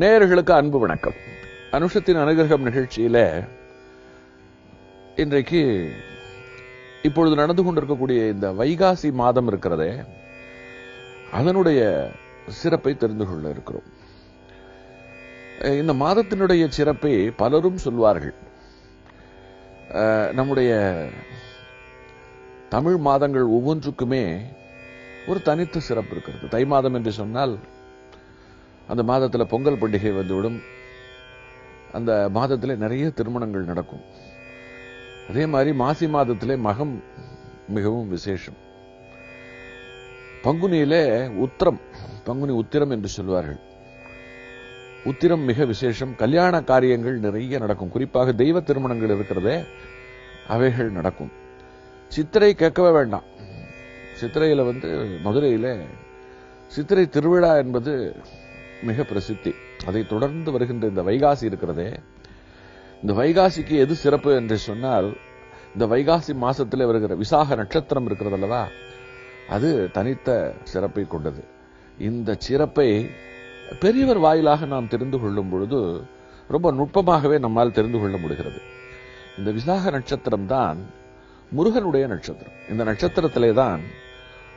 நேயர்களுக்கு அன்பு வணக்கம். அனுஷத்தின் அனுகிரகம் நிகழ்ச்சியில இன்றைக்கு இப்பொழுது நடந்து கொண்டிருக்கக்கூடிய இந்த வைகாசி மாதம் இருக்கிறதே அதனுடைய சிறப்பை தெரிந்து கொள்ள இருக்கிறோம். இந்த மாதத்தினுடைய சிறப்பை பலரும் சொல்வார்கள். நம்முடைய தமிழ் மாதங்கள் ஒவ்வொன்றுக்குமே ஒரு தனித்த சிறப்பு இருக்கிறது. தை மாதம் என்று சொன்னால் அந்த மாதத்துல பொங்கல் பண்டிகை வந்துவிடும். அந்த மாதத்தில் நிறைய திருமணங்கள் நடக்கும். அதே மாதிரி மாசி மாதத்திலே மகம் மிகவும் விசேஷம். பங்குனியிலே உத்திரம் பங்குனி உத்திரம் என்று சொல்வார்கள். உத்திரம் மிக விசேஷம். கல்யாண காரியங்கள் நிறைய நடக்கும். குறிப்பாக தெய்வ திருமணங்கள் இருக்கிறதே அவைகள் நடக்கும். சித்திரை கேட்கவே வேண்டாம். சித்திரையில வந்து மதுரையில சித்திரை திருவிழா என்பது மிக பிரசித்தி. அதை தொடர்ந்து வருகின்ற இந்த வைகாசி இருக்கிறதே இந்த வைகாசிக்கு எது சிறப்பு என்று சொன்னால் இந்த வைகாசி மாசத்திலே வருகிற விசாக நட்சத்திரம் இருக்கிறது அல்லவா? அது தனித்த சிறப்பை கொண்டது. இந்த சிறப்பை பெரியவர் வாயிலாக நாம் தெரிந்து கொள்ளும் பொழுது ரொம்ப நுட்பமாகவே நம்மால் தெரிந்து கொள்ள முடிகிறது. இந்த விசாக நட்சத்திரம் தான் முருகனுடைய நட்சத்திரம். இந்த நட்சத்திரத்திலே தான்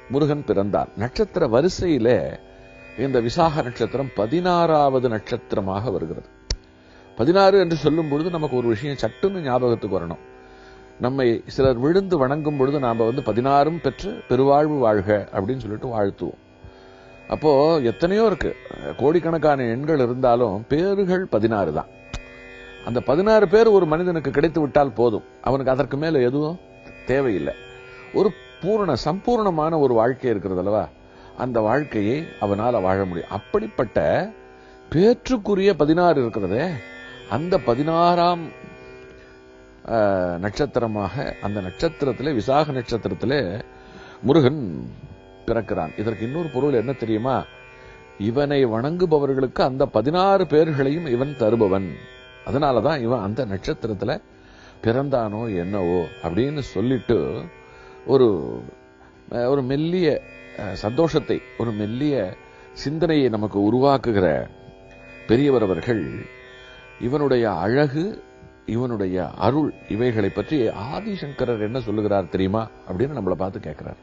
முருகன் பிறந்தார். நட்சத்திர வரிசையிலே இந்த விசாக நட்சத்திரம் பதினாறாவது நட்சத்திரமாக வருகிறது. பதினாறு என்று சொல்லும் பொழுது நமக்கு ஒரு விஷயம் சட்டுன்னு ஞாபகத்துக்கு வரணும். நம்மை சிலர் விழுந்து வணங்கும் பொழுது நாம வந்து பதினாறும் பெற்று பெருவாழ்வு வாழ்க அப்படின்னு சொல்லிட்டு வாழ்த்துவோம். அப்போ எத்தனையோ இருக்கு. கோடிக்கணக்கான எண்கள் இருந்தாலும் பேர்கள் பதினாறு தான். அந்த பதினாறு பேர் ஒரு மனிதனுக்கு கிடைத்து விட்டால் போதும். அவனுக்கு அதற்கு மேல எதுவும் தேவையில்லை. ஒரு பூரண சம்பூர்ணமான ஒரு வாழ்க்கை இருக்கிறது அல்லவா? அந்த வாழ்க்கையை அவனால் வாழ முடியும். அப்படிப்பட்ட பேற்றுக்குரிய பதினாறு இருக்கிறதே அந்த பதினாறாம் நட்சத்திரமாக அந்த நட்சத்திரத்தில் விசாக நட்சத்திரத்தில் முருகன் பிறக்கிறான். இதற்கு இன்னொரு பொருள் என்ன தெரியுமா? இவனை வணங்குபவர்களுக்கு அந்த பதினாறு பேர்களையும் இவன் தருபவன். அதனால தான் இவன் அந்த நட்சத்திரத்தில் பிறந்தானோ என்னவோ அப்படின்னு சொல்லிட்டு ஒரு ஒரு மெல்லிய அஹ், சந்தோஷத்தை ஒரு மெல்லிய சிந்தனையை நமக்கு உருவாக்குகிற பெரியவர் அவர்கள் இவனுடைய அழகு இவனுடைய அருள் இவைகளை பற்றி ஆதிசங்கரர் என்ன சொல்லுகிறார் தெரியுமா? அப்படின்னு நம்மளை பார்த்து கேட்கிறார்.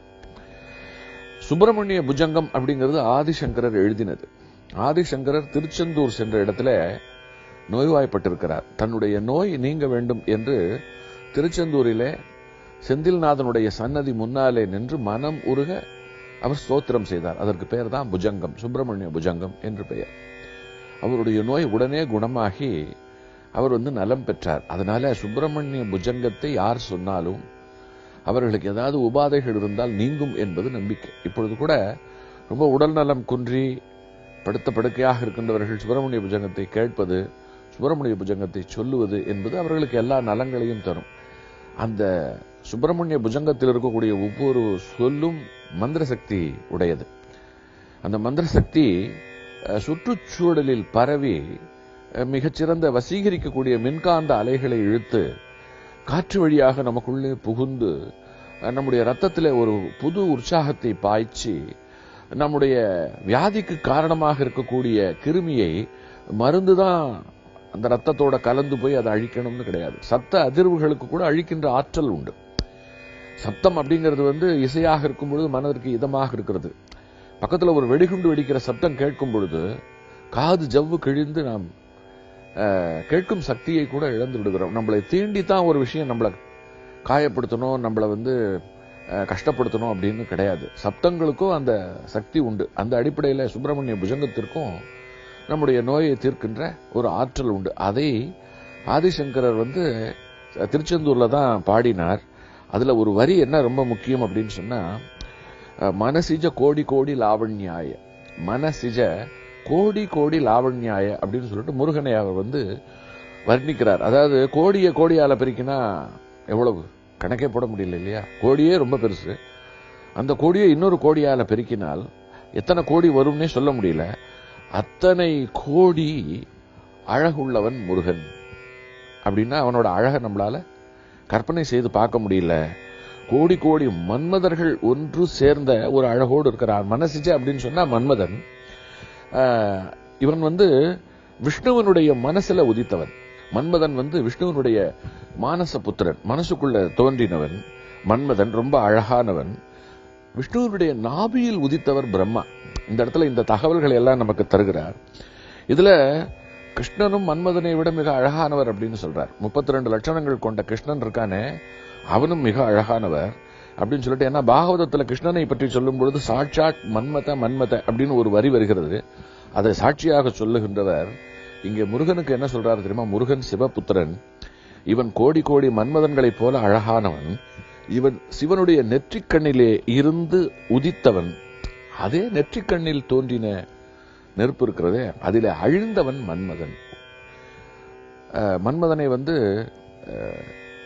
சுப்பிரமணிய புஜங்கம் அப்படிங்கிறது ஆதிசங்கரர் எழுதினது. ஆதிசங்கரர் திருச்செந்தூர் சென்ற இடத்துல நோய்வாய்ப்பட்டிருக்கிறார். தன்னுடைய நோய் நீங்க வேண்டும் என்று திருச்செந்தூரிலே செந்தில்நாதனுடைய சன்னதி முன்னாலே நின்று மனம் உருக அவர் ஸ்தோத்திரம் செய்தார். அதற்கு பெயர் தான் புஜங்கம் சுப்பிரமணிய புஜங்கம் என்று பெயர். அவருடைய நோய் உடனே குணமாகி அவர் வந்து நலம் பெற்றார். அதனால சுப்பிரமணிய புஜங்கத்தை யார் சொன்னாலும் அவர்களுக்கு ஏதாவது உபாதைகள் இருந்தால் நீங்கும் என்பது நம்பிக்கை. இப்பொழுது கூட ரொம்ப உடல் நலம் குன்றி படுத்த படுக்கையாக இருக்கின்றவர்கள் சுப்பிரமணிய புஜங்கத்தை கேட்பது சுப்பிரமணிய புஜங்கத்தை சொல்லுவது என்பது அவர்களுக்கு எல்லா நலங்களையும் தரும். அந்த சுப்பிரமணிய புஜங்கத்தில் இருக்கக்கூடிய ஒவ்வொரு சொல்லும் மந்திர சக்தி உடையது. அந்த மந்திர சக்தி சுற்றுச்சூழலில் பரவி மிகச்சிறந்த வசீகரிக்கக்கூடிய மின்காந்த அலைகளை இழுத்து காற்று வழியாக நமக்குள்ளே புகுந்து நம்முடைய ரத்தத்தில் ஒரு புது உற்சாகத்தை பாய்ச்சி நம்முடைய வியாதிக்கு காரணமாக இருக்கக்கூடிய கிருமியை மருந்து தான் அந்த ரத்தத்தோட கலந்து போய் அதை அழிக்கணும்னு கிடையாது. சத்த அதிர்வுகளுக்கு கூட அழிக்கின்ற ஆற்றல் உண்டு. சப்தம் அப்படிங்கிறது வந்து இசையாக இருக்கும் பொழுது மனதிற்கு இதமாக இருக்கிறது. பக்கத்தில் ஒரு வெடிகுண்டு வெடிக்கிற சப்தம் கேட்கும் பொழுது காது ஜவ்வு கிழிந்து நாம் கேட்கும் சக்தியை கூட இழந்து விடுகிறோம் நம்மளை தீண்டி தான் ஒரு விஷயம் நம்மளை காயப்படுத்தணும் நம்மளை வந்து கஷ்டப்படுத்தணும் அப்படின்னு கிடையாது. சப்தங்களுக்கும் அந்த சக்தி உண்டு. அந்த அடிப்படையில் சுப்பிரமணிய புஜங்கத்திற்கும் நம்முடைய நோயை தீர்க்கின்ற ஒரு ஆற்றல் உண்டு. அதை ஆதிசங்கரர் வந்து திருச்செந்தூரில் தான் பாடினார். அதுல ஒரு வரி என்ன ரொம்ப முக்கியம் அப்படின்னு சொன்னா மனசிஜ கோடி கோடி லாவண்யாய. மனசிஜ கோடி கோடி லாவண்யாய அப்படின்னு சொல்லிட்டு முருகனை அவர் வந்து வர்ணிக்கிறார். அதாவது கோடியை கோடியால பெருக்கினா எவ்வளவு? கணக்கே போட முடியல இல்லையா? கோடியே ரொம்ப பெருசு. அந்த கோடியை இன்னொரு கோடியால பெருக்கினால் எத்தனை கோடி வரும்னே சொல்ல முடியல. அத்தனை கோடி அழகுள்ளவன் முருகன். அப்படின்னா அவனோட அழகை நம்மளால கற்பனை செய்து பார்க்க முடியல. கோடி கோடி மன்மதர்கள் ஒன்று சேர்ந்த ஒரு அழகோடு இருக்கிறார். மனசிஜ அப்படின்னு சொன்னா மன்மதன். ஆஹ், இவன் வந்து விஷ்ணுவனுடைய மனசுல உதித்தவன். மன்மதன் வந்து விஷ்ணுவனுடைய மானச புத்திரன். மனசுக்குள்ள தோன்றினவன். மன்மதன் ரொம்ப அழகானவன். விஷ்ணுவனுடைய நாபியில் உதித்தவர் பிரம்மா. இந்த இடத்துல இந்த தகவல்களை எல்லாம் நமக்கு தருகிறார். இதுல கிருஷ்ணனும் மன்மதனை விட மிக அழகானவர் அப்படின்னு சொல்றார். முப்பத்தி ரெண்டு லட்சணங்கள் கொண்ட கிருஷ்ணன் இருக்கானே அவனும் மிக அழகானவர் அப்படின்னு சொல்லிட்டு ஏன்னா பாகவதத்துல கிருஷ்ணனை பற்றி சொல்லும் பொழுது சாட்சாத் மன்மத மன்மத அப்படின்னு ஒரு வரி வருகிறது. அதை சாட்சியாக சொல்லுகின்றவர் இங்கே முருகனுக்கு என்ன சொல்றாரு தெரியுமா? முருகன் சிவபுத்திரன். இவன் கோடி கோடி மன்மதன்களைப் போல அழகானவன். இவன் சிவனுடைய நெற்றிக்கண்ணிலே இருந்து உதித்தவன். அதே நெற்றிக்கண்ணில் தோன்றின நெருப்பு இருக்கிறதே அதில் அழிந்தவன் மன்மதன். அஹ், மன்மதனை வந்து அஹ்,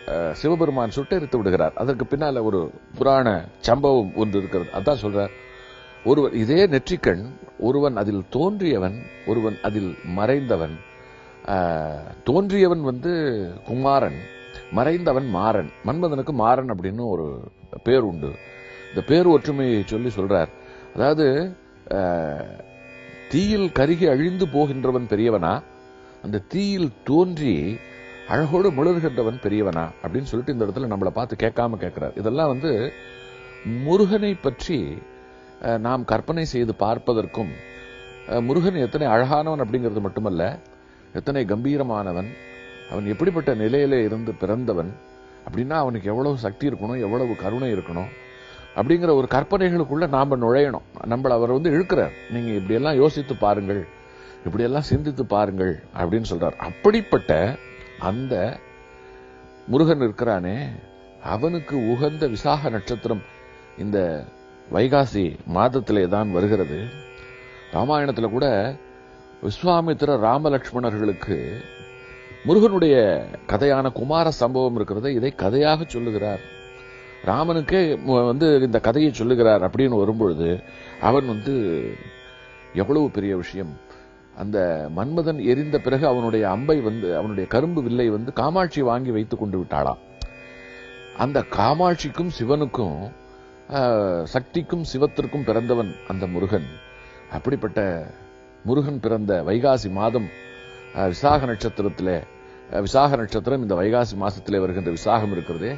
அஹ், சிவபெருமான் சுட்டெரித்து விடுகிறார். அதற்கு பின்னால ஒரு புராண சம்பவம் ஒன்று இருக்கிறது. அதான் சொல்றார் ஒருவன் இதே நெற்றிக்கண் ஒருவன் அதில் தோன்றியவன் ஒருவன் அதில் மறைந்தவன். தோன்றியவன் வந்து குமாரன் மறைந்தவன் மாறன். மன்மதனுக்கு மாறன் அப்படின்னு ஒரு பேர் உண்டு. இந்த பேர் ஒற்றுமையை சொல்லி சொல்றார். அதாவது ஆஹ், தீயில் கருகி அழிந்து போகின்றவன் பெரியவனா? அந்த தீயில் தோன்றி அழகோடு முழுகின்றவன் பெரியவனா? அப்படின்னு சொல்லிட்டு இந்த இடத்துல நம்மளை பார்த்து கேட்காம கேட்கிறார். இதெல்லாம் வந்து முருகனை பற்றி அஹ், நாம் கற்பனை செய்து பார்ப்பதற்கும் முருகன் எத்தனை அழகானவன் அப்படிங்கிறது மட்டுமல்ல எத்தனை கம்பீரமானவன் அவன் எப்படிப்பட்ட நிலையில இருந்து பிறந்தவன் அப்படின்னா அவனுக்கு எவ்வளவு சக்தி இருக்கணும் எவ்வளவு கருணை இருக்கணும் அப்படிங்கிற ஒரு கற்பனைகளுக்குள்ள நாம நுழையணும். நம்மள அவர் வந்து இழுக்கிறார். நீங்க இப்படியெல்லாம் யோசித்து பாருங்கள். இப்படியெல்லாம் சிந்தித்து பாருங்கள் அப்படின்னு சொல்றார். அப்படிப்பட்ட அந்த முருகன் இருக்கிறானே. அவனுக்கு உகந்த விசாக நட்சத்திரம் இந்த வைகாசி மாதத்திலே தான் வருகிறது. ராமாயணத்துல கூட விஸ்வாமித்திர ராமலட்சுமணர்களுக்கு முருகனுடைய கதையான குமார சம்பவம் இருக்கிறது இதை கதையாக சொல்லுகிறார். ராமனுக்கே வந்து இந்த கதையை சொல்லுகிறார் அப்படின்னு வரும்பொழுது அவன் வந்து எவ்வளவு பெரிய விஷயம். அந்த மன்மதன் எரிந்த பிறகு அவனுடைய அம்பை வந்து அவனுடைய கரும்பு வில்லை வந்து காமாட்சி வாங்கி வைத்துக் கொண்டு விட்டாளாம். அந்த காமாட்சிக்கும் சிவனுக்கும் சக்திக்கும் சிவத்திற்கும் பிறந்தவன் அந்த முருகன். அப்படிப்பட்ட முருகன் பிறந்த வைகாசி மாதம் விசாக நட்சத்திரத்தில் விசாக நட்சத்திரம் இந்த வைகாசி மாசத்திலே வருகின்ற விசாகம் இருக்கிறதே.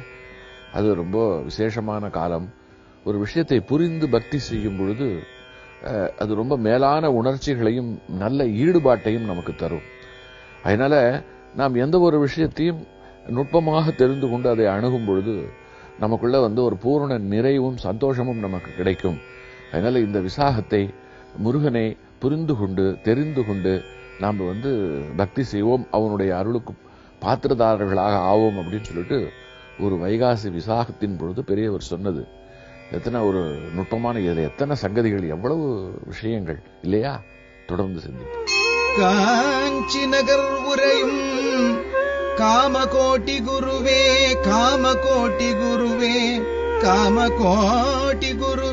அது ரொம்ப விசேஷமான காலம். ஒரு விஷயத்தை புரிந்து பக்தி செய்யும் பொழுது அது ரொம்ப மேலான உணர்ச்சிகளையும் நல்ல ஈடுபாட்டையும் நமக்கு தரும். அதனால நாம் எந்த ஒரு விஷயத்தையும் நுட்பமாக தெரிந்து கொண்டு அதை அணுகும் பொழுது நமக்குள்ள வந்து ஒரு பூரண நிறைவும் சந்தோஷமும் நமக்கு கிடைக்கும். அதனால இந்த விசாகத்தை முருகனை புரிந்து கொண்டு தெரிந்து கொண்டு நாம் வந்து பக்தி செய்வோம். அவனுடைய அருளுக்கு பாத்திரதாரர்களாக ஆவோம் அப்படின்னு சொல்லிட்டு ஒரு வைகாசி விசாகத்தின் பொழுது பெரியவர் சொன்னது எத்தனை ஒரு நுட்பமான இதில் எத்தனை சங்கதிகள் எவ்வளவு விஷயங்கள் இல்லையா? தொடர்ந்து சிந்திப்போம். காஞ்சி நகர் உரையும் காமகோட்டி குருவே காமகோட்டி குருவே காமகோட்டி குரு